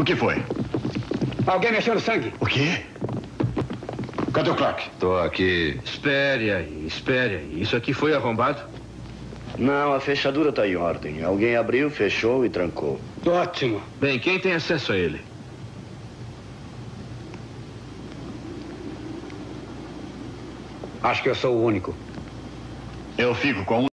O que foi? Alguém mexeu no sangue? O quê? Cadê o Clark? Tô aqui. Espere aí, espere aí. Isso aqui foi arrombado? Não, a fechadura está em ordem. Alguém abriu, fechou e trancou. Ótimo. Bem, quem tem acesso a ele? Acho que eu sou o único. Eu fico com um.